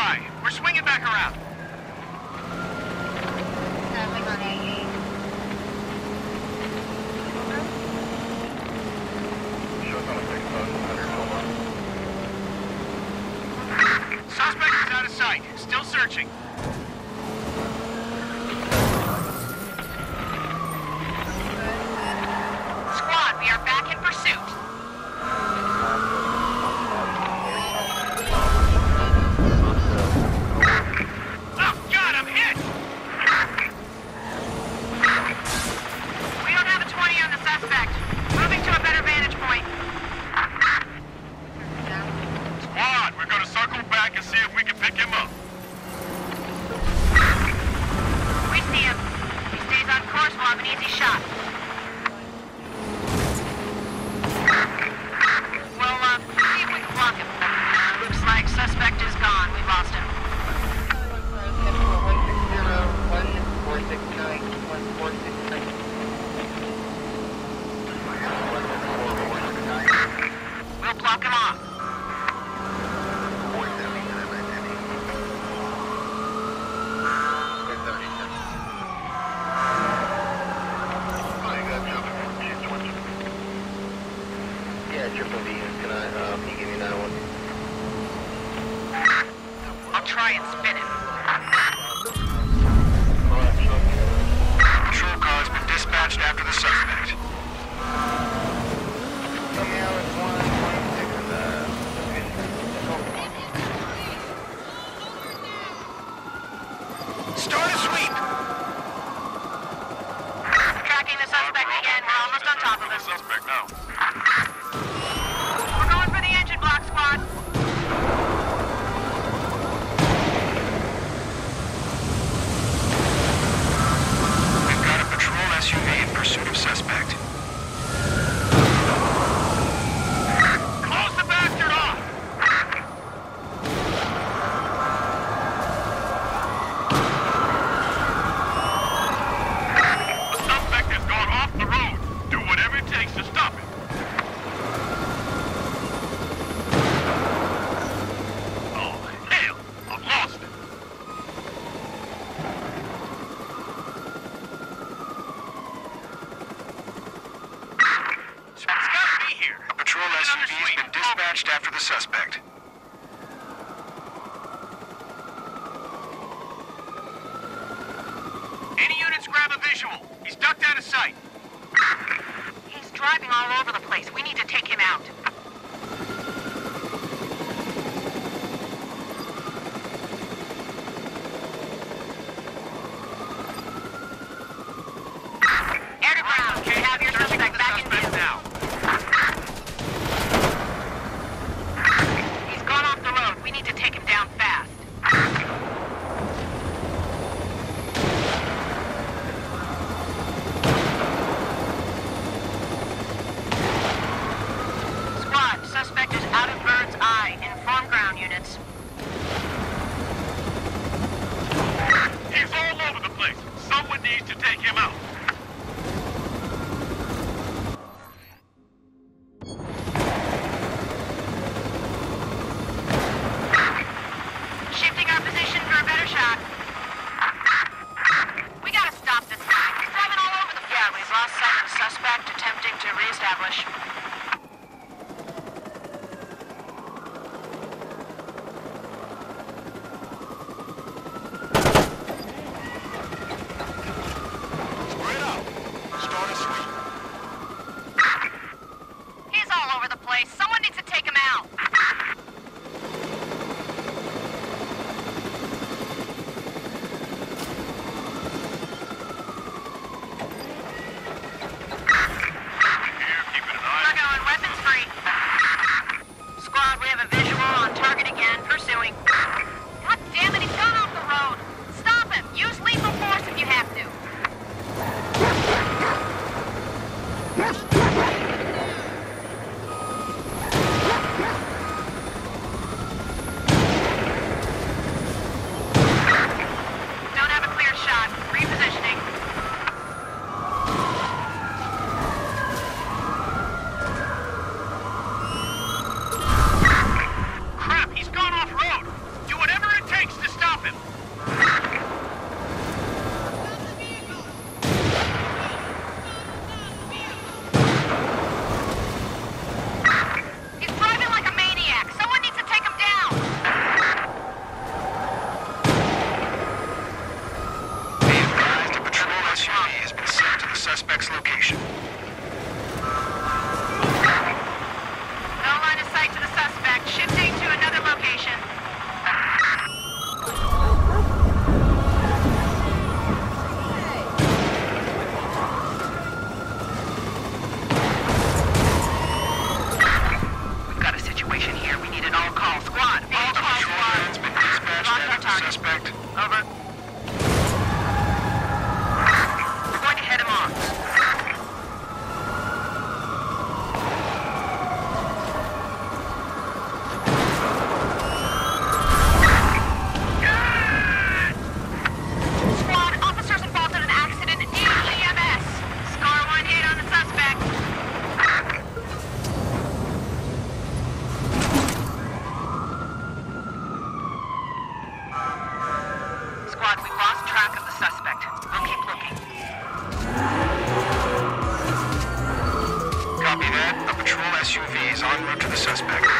by. We're swinging back around. Suspect is out of sight. Still searching. Uh, can you give me one? I'll try and spin it. have a visual. He's ducked out of sight. He's driving all over the place. We need to take him out. alert to the suspect.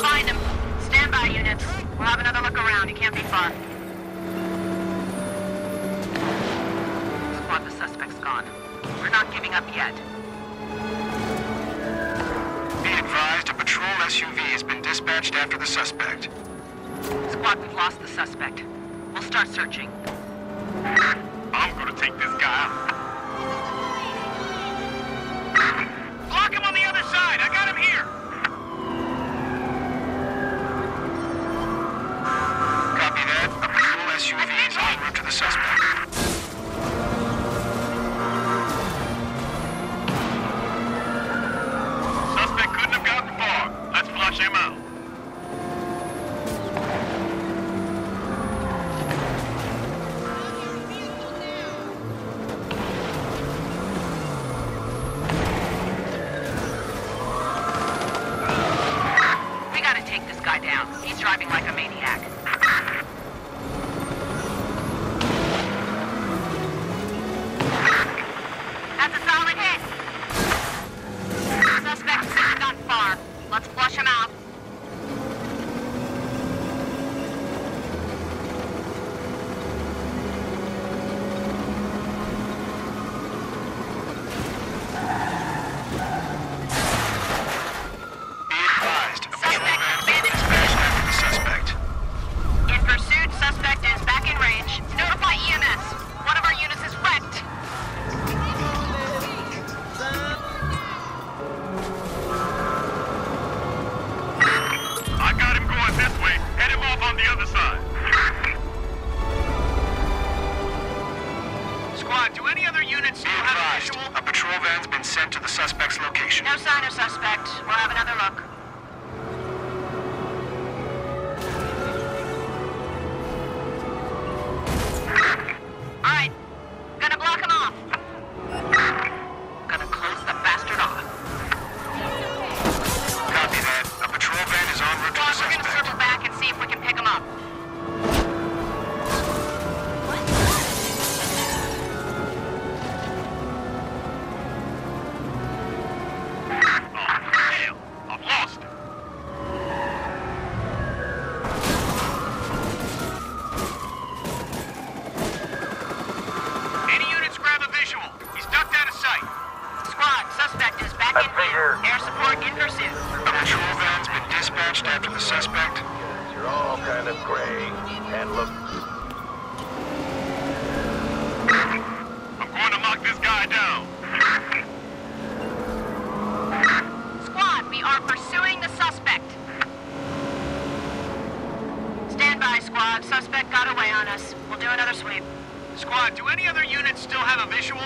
Find him. Stand by, units. We'll have another look around. He can't be far. Squad, the suspect's gone. We're not giving up yet. Be advised, a patrol SUV has been dispatched after the suspect. Squad, we've lost the suspect. We'll start searching. I'm gonna take this guy out. units Be advised, a patrol van's been sent to the suspect's location. No sign of suspect. We'll have another look. after the suspect? You're all kind of gray and look... I'm going to lock this guy down. Squad, we are pursuing the suspect. Stand by, squad. Suspect got away on us. We'll do another sweep. Squad, do any other units still have a visual?